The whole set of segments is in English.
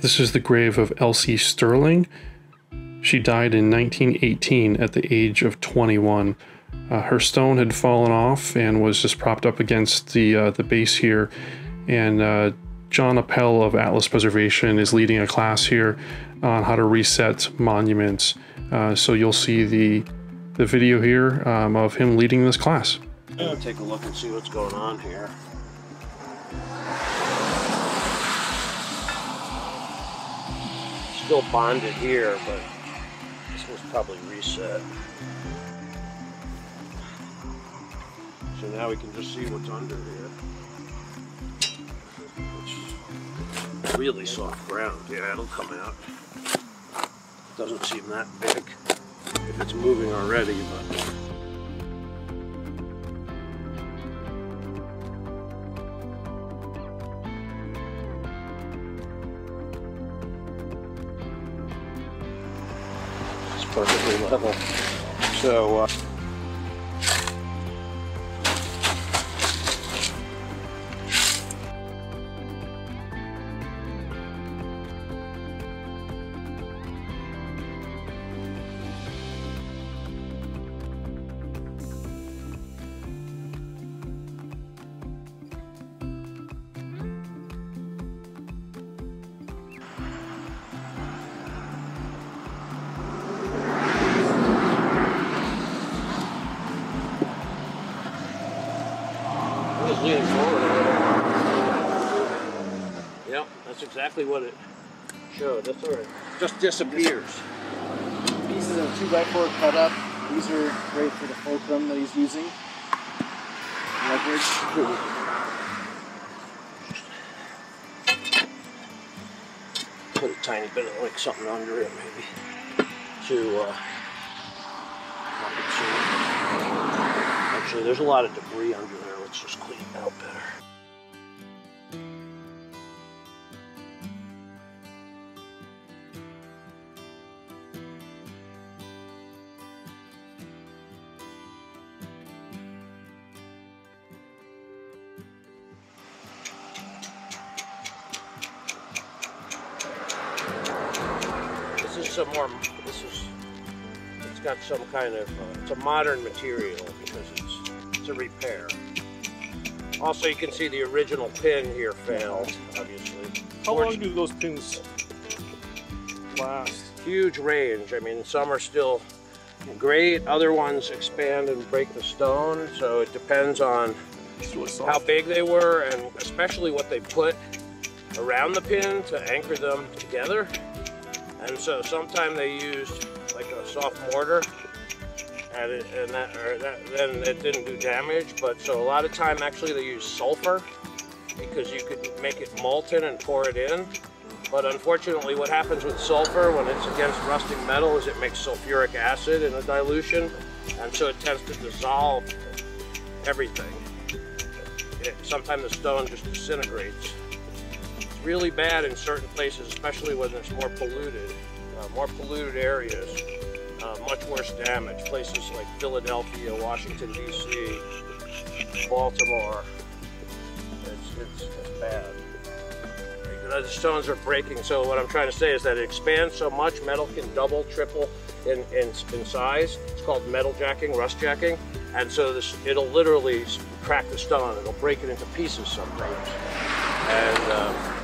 This is the grave of Elsie Stelling. She died in 1918 at the age of 21. Uh, her stone had fallen off and was just propped up against the uh, the base here. And uh, John Appell of Atlas Preservation is leading a class here on how to reset monuments. Uh, so you'll see the the video here um, of him leading this class. take a look and see what's going on here. Still bonded here, but this was probably reset. So now we can just see what's under here. It's really soft ground. Yeah, it'll come out. It Doesn't seem that big if it's moving already, but perfectly level. So uh, exactly what it showed. That's all right. Just disappears. pieces of 2x4 cut up. These are great for the fulcrum that he's using. Leverage. Put a tiny bit of like something under it maybe to uh, help it see. Actually, there's a lot of debris under there. Let's just clean it out better. Is some more. This is. It's got some kind of. Uh, it's a modern material because it's it's a repair. Also, you can see the original pin here failed, obviously. How long do those pins last? Huge range. I mean, some are still great. Other ones expand and break the stone. So it depends on how big they were and especially what they put around the pin to anchor them together. And so sometimes they used like a soft mortar and, it, and that, that then it didn't do damage. But so a lot of time actually they use sulfur because you could make it molten and pour it in. But unfortunately what happens with sulfur when it's against rusting metal is it makes sulfuric acid in a dilution and so it tends to dissolve everything it, sometimes the stone just disintegrates. Really bad in certain places, especially when it's more polluted. Uh, more polluted areas, uh, much worse damage. Places like Philadelphia, Washington, D.C., Baltimore. It's, it's, it's bad. The stones are breaking, so what I'm trying to say is that it expands so much, metal can double, triple in, in, in size. It's called metal jacking, rust jacking. And so this, it'll literally crack the stone. It'll break it into pieces sometimes. And um,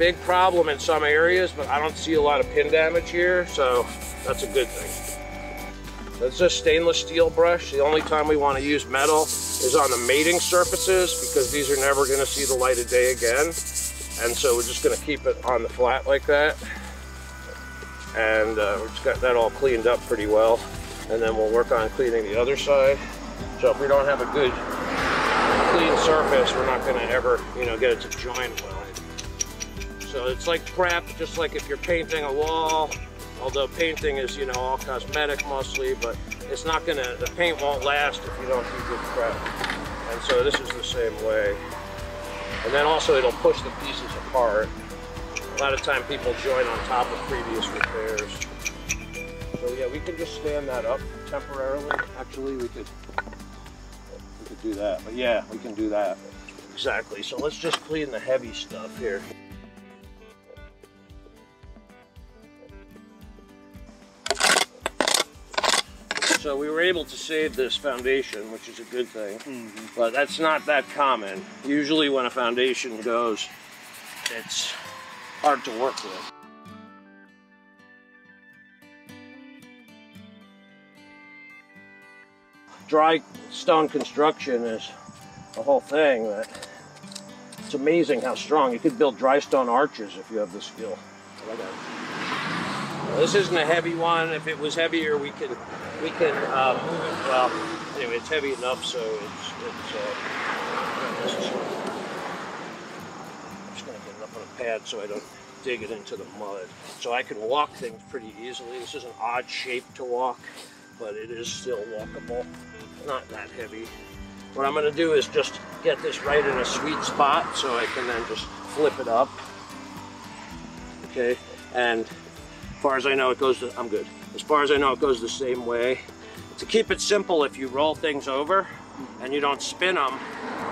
big problem in some areas, but I don't see a lot of pin damage here, so that's a good thing. That's a stainless steel brush. The only time we want to use metal is on the mating surfaces because these are never going to see the light of day again. And so we're just going to keep it on the flat like that. And uh, we just got that all cleaned up pretty well. And then we'll work on cleaning the other side. So if we don't have a good clean surface, we're not going to ever, you know, get it to join well. So it's like prep, just like if you're painting a wall, although painting is, you know, all cosmetic mostly, but it's not gonna, the paint won't last if you don't do good prep. And so this is the same way. And then also it'll push the pieces apart. A lot of time people join on top of previous repairs. So yeah, we can just stand that up temporarily. Actually, we could, we could do that, but yeah, we can do that. Exactly, so let's just clean the heavy stuff here. So we were able to save this foundation, which is a good thing. Mm-hmm. But that's not that common. Usually when a foundation goes, it's hard to work with. Dry stone construction is a whole thing that it's amazing how strong. You could build dry stone arches if you have the skill. This isn't a heavy one. If it was heavier, we can we can uh, move it. Well, anyway, it's heavy enough, so it's it's. Uh, I'm just gonna get it up on a pad so I don't dig it into the mud. So I can walk things pretty easily. This is an odd shape to walk, but it is still walkable. Not that heavy. What I'm gonna do is just get this right in a sweet spot so I can then just flip it up. Okay, and as far as I know, it goes. The, I'm good. As far as I know, it goes the same way. To keep it simple, if you roll things over and you don't spin them,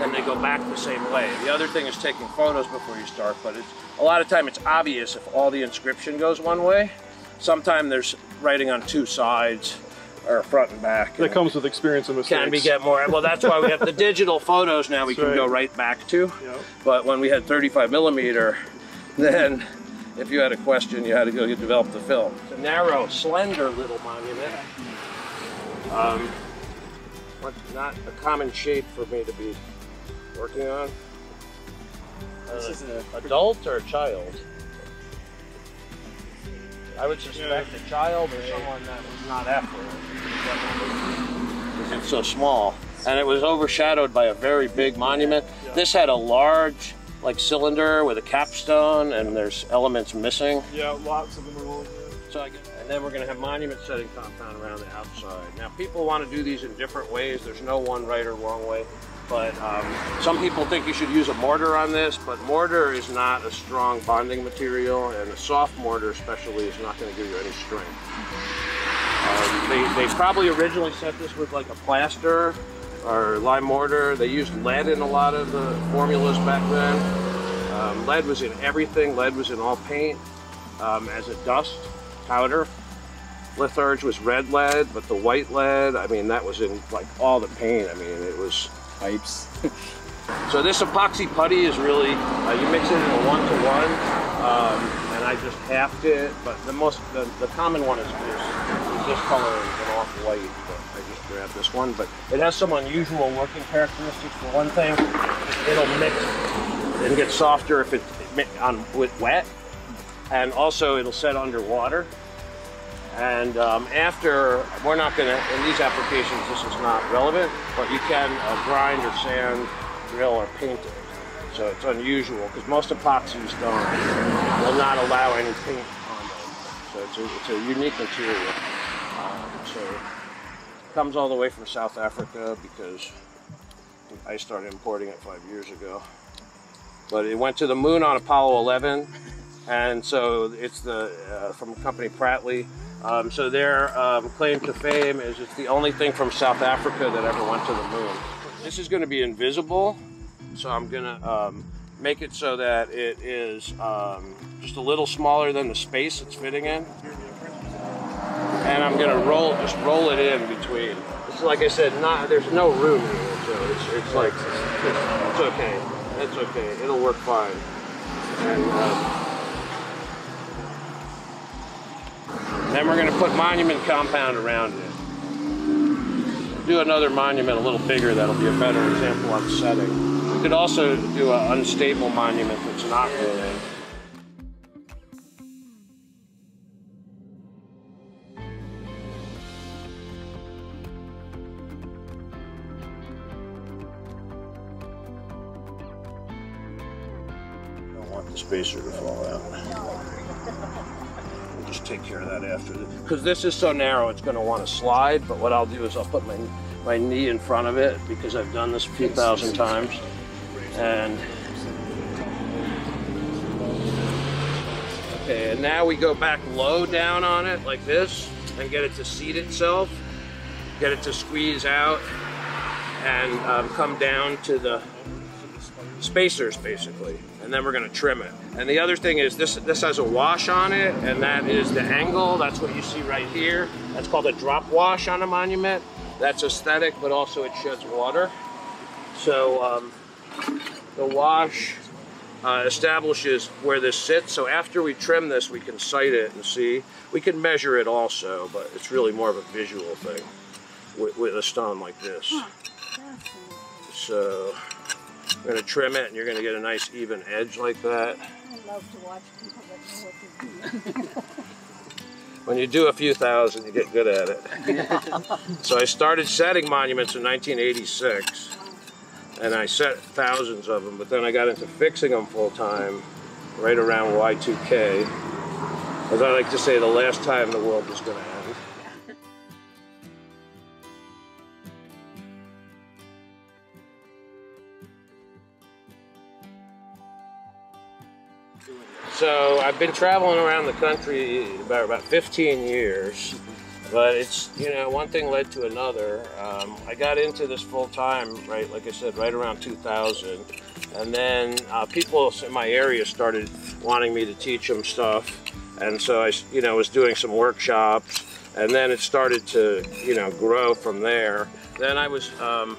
then they go back the same way. The other thing is taking photos before you start, but it's a lot of time it's obvious if all the inscription goes one way. Sometimes there's writing on two sides or front and back. That comes with experience and mistakes. Can we get more? Well, that's why we have the digital photos now. We That's can go right. right back to. Yep. But when we had 35 millimeter, then if you had a question, you had to go get develop the film. It's a narrow, slender little monument. Um, what's not a common shape for me to be working on. This is a adult or a child? I would suspect a child or someone that was not affluent. Because it's so small. And it was overshadowed by a very big monument. This had a large, like, cylinder with a capstone, and there's elements missing. Yeah, lots of them are all So I get, and then we're going to have monument setting compound around the outside. Now, people want to do these in different ways. There's no one right or wrong way. But um, some people think you should use a mortar on this, but mortar is not a strong bonding material, and a soft mortar especially is not going to give you any strength. Um, they, they probably originally set this with like a plaster or lime mortar. They used lead in a lot of the formulas back then. Um, lead was in everything. Lead was in all paint um, as a dust powder. Litharge was red lead, but the white lead, I mean, that was in like all the paint. I mean, it was. pipes. So this epoxy putty is really, uh, you mix it in a one-to-one, um, and I just halved it, but the most, the, the common one is this, is this color off-white, but I just grabbed this one, but it has some unusual working characteristics. For one thing, it'll mix and get softer if it, mi- on with wet, and also it'll set underwater. And um, after, we're not gonna, in these applications, this is not relevant, but you can uh, grind or sand, drill or paint it. So it's unusual, because most epoxies don't, will not allow any paint on them. So it's a, it's a unique material. So it comes all the way from South Africa because I started importing it five years ago. But it went to the moon on Apollo 11, and so it's the uh, from company Pratley. Um, so their um, claim to fame is it's the only thing from South Africa that ever went to the moon. This is going to be invisible, so I'm going to um, make it so that it is um, just a little smaller than the space it's fitting in. And I'm going to roll, just roll it in between. It's like I said, not there's no room here, so it's, it's like it's okay. It's okay. It'll work fine. And, um, Then we're going to put monument compound around it. Do another monument a little bigger that'll be a better example on setting. We could also do an unstable monument that's not really. Want the spacer to fall out. We'll just take care of that after. Because this is so narrow, it's going to want to slide. But what I'll do is I'll put my my knee in front of it because I've done this a few thousand times. And okay, and now we go back low down on it like this and get it to seat itself, get it to squeeze out, and um, come down to the spacers basically. and then we're gonna trim it. And the other thing is this, this has a wash on it, and that is the angle. That's what you see right here. That's called a drop wash on a monument. That's aesthetic, but also it sheds water. So um, the wash uh, establishes where this sits. So after we trim this, we can sight it and see. We can measure it also, but it's really more of a visual thing with, with a stone like this. Fascinating. So I'm gonna trim it and you're gonna get a nice even edge like that. I love to watch people that know what they're doing. When you do a few thousand, you get good at it. so I started setting monuments in 1986 and I set thousands of them, but then I got into fixing them full time right around Y2K. As I like to say, the last time the world was gonna end. So I've been traveling around the country about about 15 years, but it's you know one thing led to another. Um, I got into this full time, right? Like I said, right around 2000, and then uh, people in my area started wanting me to teach them stuff, and so I you know was doing some workshops, and then it started to you know grow from there. Then I was um,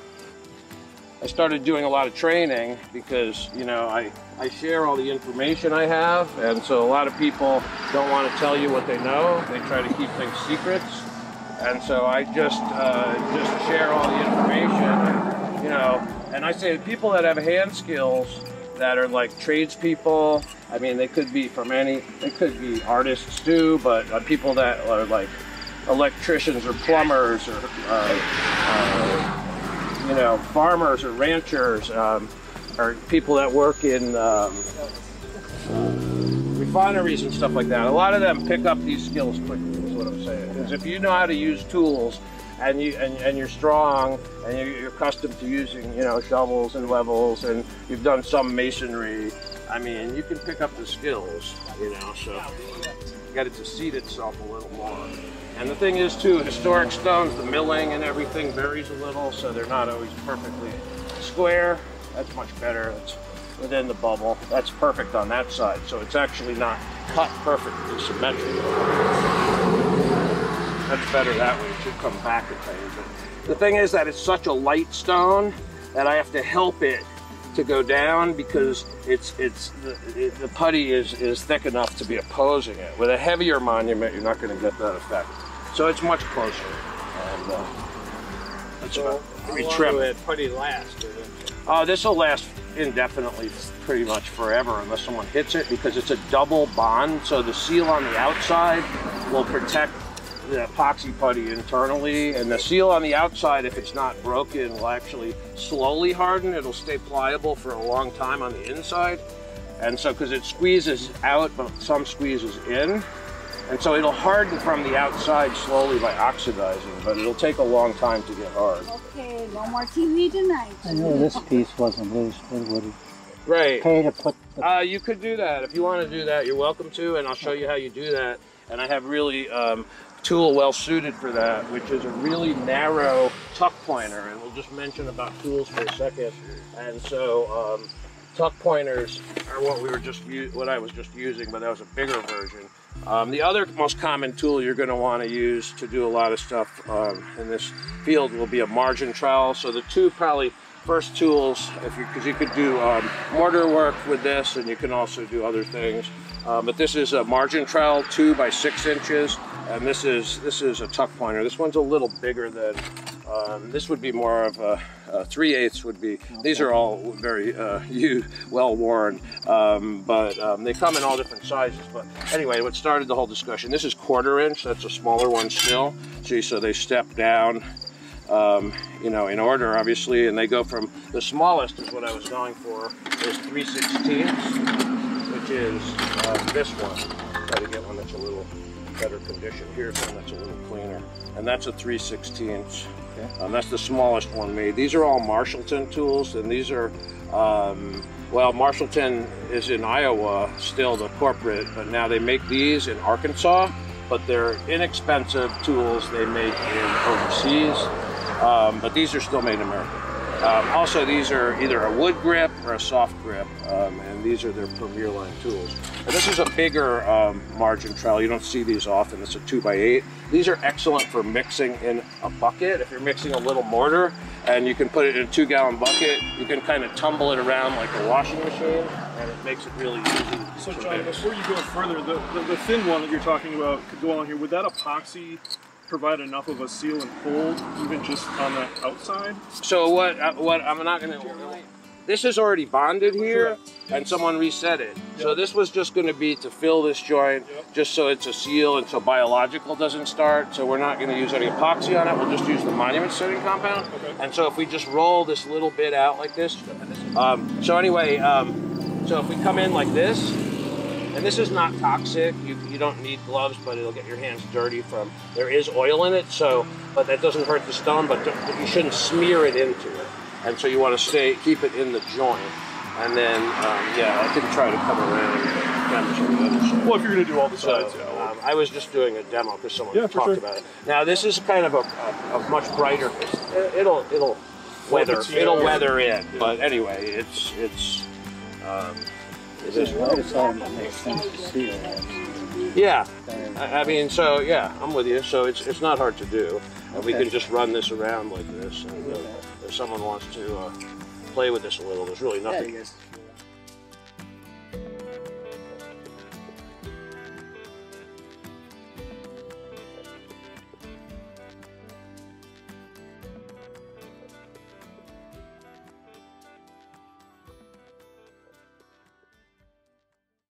I started doing a lot of training because, you know, I, I share all the information I have, and so a lot of people don't want to tell you what they know. They try to keep things secrets, and so I just uh, just share all the information, you know. And I say people that have hand skills that are like tradespeople. I mean, they could be from any. They could be artists too, but uh, people that are like electricians or plumbers or. Uh, uh, you know, farmers or ranchers, um, or people that work in um, refineries and stuff like that. A lot of them pick up these skills quickly. Is what I'm saying. Because if you know how to use tools, and you and, and you're strong, and you're, you're accustomed to using, you know, shovels and levels, and you've done some masonry. I mean, you can pick up the skills, you know. So you got it to seat itself a little more. And the thing is too, historic stones, the milling and everything varies a little, so they're not always perfectly square. That's much better. It's within the bubble. That's perfect on that side. So it's actually not cut perfectly symmetrical. That's better that way. It should come back a tiny bit. The thing is that it's such a light stone that I have to help it to go down because it's it's the, the putty is is thick enough to be opposing it. With a heavier monument, you're not going to get that effect. So it's much closer. And uh, that's So, about long trim will putty last? Uh, this will last indefinitely, pretty much forever, unless someone hits it, because it's a double bond. So the seal on the outside will protect the epoxy putty internally, and the seal on the outside, if it's not broken, will actually slowly harden. It'll stay pliable for a long time on the inside, and so because it squeezes out, but some squeezes in. And so it'll harden from the outside slowly by oxidizing, but it'll take a long time to get hard. Okay, no more TV tonight. I know this piece wasn't loose, but would it Right. pay to put the Uh, you could do that. If you want to do that, you're welcome to, and I'll show you how you do that. And I have really um, tool well suited for that, which is a really narrow tuck pointer. And we'll just mention about tools for a second. And so um, tuck pointers are what we were just what I was just using, but that was a bigger version. Um, the other most common tool you're going to want to use to do a lot of stuff um, in this field will be a margin trowel. So the two probably first tools, if you because you could do um, mortar work with this, and you can also do other things. Uh, but this is a margin trowel, two by six inches, and this is this is a tuck pointer. This one's a little bigger than. Um, this would be more of a, a three eighths would be. These are all very uh, well worn, um, but um, they come in all different sizes. But anyway, what started the whole discussion? This is quarter inch. That's a smaller one still. See, so they step down um, you know, in order, obviously, and they go from the smallest is what I was going for is 3 16ths, which is uh, this one. Try to get one that's a little better condition. Here's one that's a little cleaner, and that's a 3 16ths. Um, that's the smallest one made. These are all Marshalltown tools, and these are, um, well, Marshalltown is in Iowa still, the corporate, but now they make these in Arkansas, but they're inexpensive tools they make in overseas. Um, but these are still made in America. Um, also, these are either a wood grip or a soft grip, um, and these are their Premier line tools. And this is a bigger um, margin trowel. You don't see these often. It's a two by eight. These are excellent for mixing in a bucket. If you're mixing a little mortar, and you can put it in a two gallon bucket, you can kind of tumble it around like a washing machine, and it makes it really easy. So John, before you go further, the, the, the thin one that you're talking about could go on here. Would that epoxy provide enough of a seal and hold, even just on the outside? So what? Uh, what I'm not gonna. This is already bonded here, and someone reset it. So this was just going to be to fill this joint, Yep. just so it's a seal and so biological doesn't start. So we're not going to use any epoxy on it. We'll just use the monument setting compound. Okay. And so if we just roll this little bit out like this, um, so anyway, um, so if we come in like this, and this is not toxic. You, you don't need gloves, but it'll get your hands dirty from. There is oil in it, so but that doesn't hurt the stone. But, but you shouldn't smear it into it, and so you want to stay keep it in the joint. And then um, yeah, I didn't try to come around and damage on the other side. Well, if you're going to do all the So sides, yeah. um, I was just doing a demo because someone Yeah, talked sure. about it. Now this is kind of a, a, a much brighter. It'll it'll weather yeah, it'll weather in, Yeah. but anyway, it's it's. Um, yeah, I, I mean, so yeah, I'm with you. So it's it's not hard to do, and we can just run this around like this. And uh, if someone wants to uh, play with this a little, there's really nothing.